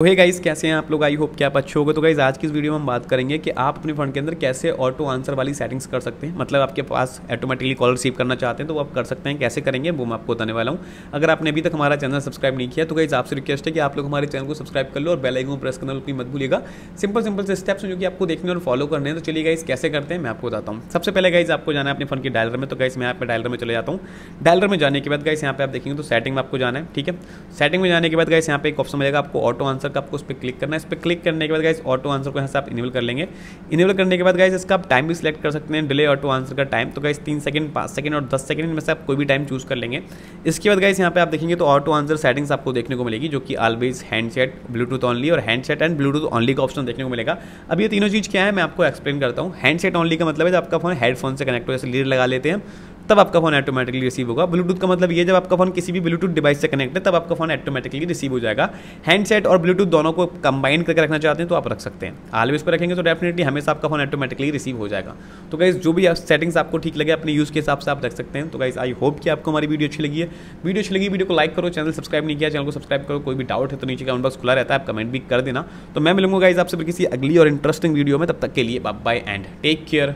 तो hey guys कैसे हैं आप लोग? आई होप कि आप अच्छे होगे। तो गाइस आज की इस वीडियो में हम बात करेंगे कि आप अपने फ़ोन के अंदर कैसे ऑटो आंसर वाली सेटिंग्स कर सकते हैं। मतलब आपके पास ऑटोमेटिकली कॉल रिसीव करना चाहते हैं तो वो आप कर सकते हैं, कैसे करेंगे, वो मैं आपको बताने वाला हूँ। अगर आपने अभी तक हमारा चैनल सब्सक्राइब नहीं किया तो गाइस आपसे रिक्वेस्ट है कि आप लोग हमारे चैनल को सब्सक्राइब कर लो और बेलाइकन को प्रेस करना बिल्कुल मत भूलिएगा। सिंपल सिंपल से स्टेप्स जो कि आपको देखने और फॉलो करने हैं। तो चलिए गाइस कैसे करते हैं, मैं आपको बताता हूँ। सबसे पहले गाइस आपको जाना है अपने फ़ोन के डायलर में। तो गाइस मैं पे डायलर में चले जाता हूँ। डायलर में जाने के बाद गाइस यहाँ पे आप देखेंगे तो सेटिंग में आपको जाना है, ठीक है? सेटिंग में जाने के बाद गाइस यहाँ पे एक ऑप्शन मिलेगा, आपको ऑटो आंसर का आपको उस पर क्लिक करना है। इस पर क्लिक करने के बाद गाइस ऑटो आंसर को यहाँ से आप इनेबल कर लेंगे। इनेबल करने के बाद गाइस इसका आप टाइम भी सिलेक्ट कर सकते हैं। डिले ऑटो आंसर का टाइम तो गाइस तीन सेकंड पाँच सेकंड और दस सेकंड में से आप कोई भी टाइम चूज़ कर लेंगे। इसके बाद गाइस यहाँ पे आप देखेंगे तो ऑटो आंसर सेटिंग्स आपको देखने को मिलेगी, जो कि ऑलवेज हैंडसेट ब्लूटूथ ऑनली और हैंडसेट एंड ब्लूटूथ ऑनली का ऑप्शन देखने को मिलेगा। अब ये तीनों चीज़ क्या है, मैं आपको एक्सप्लेन करता हूँ। हैंडसेट ऑनली का मतलब है, आपका फ़ोन हेडफोन से कनेक्ट हो, जैसे लीड लगा लेते हैं। तब आपका फ़ोन ऑटोमेटिकली रिसीव होगा। ब्लूटूथ का मतलब ये जब आपका फ़ोन किसी भी ब्लूटूथ डिवाइस से कनेक्ट है, तब आपका फ़ोन ऑटोमेटिकली रिसीव हो जाएगा। हैंडसेट और ब्लूटूथ दोनों को कंबाइन करके रखना चाहते हैं तो आप रख सकते हैं। ऑलवेज पर रखेंगे तो डेफिनेटली हमेशा आपका फ़ोन ऑटोमेटिकली रिसीव हो जाएगा। तो गाइज़ जो भी सेटिंग्स आपको ठीक लगे, अपने यूज़ के हिसाब से आप रख सकते हैं। तो गाइज़ आई होप कि आपको हमारी वीडियो अच्छी लगी है। वीडियो अच्छी लगी वीडियो को लाइक करो चैनल सब्सक्राइब नहीं किया चैनल को सब्सक्राइब करो, कोई भी डाउट है तो नीचे कमेंट बॉक्स खुला रहता है, आप कमेंट भी कर देना। तो मैं मिलूँगा गाइज़ आपसे किसी अगली और इंटरेस्टिंग वीडियो में, तब तक के लिए बाय एंड टेक केयर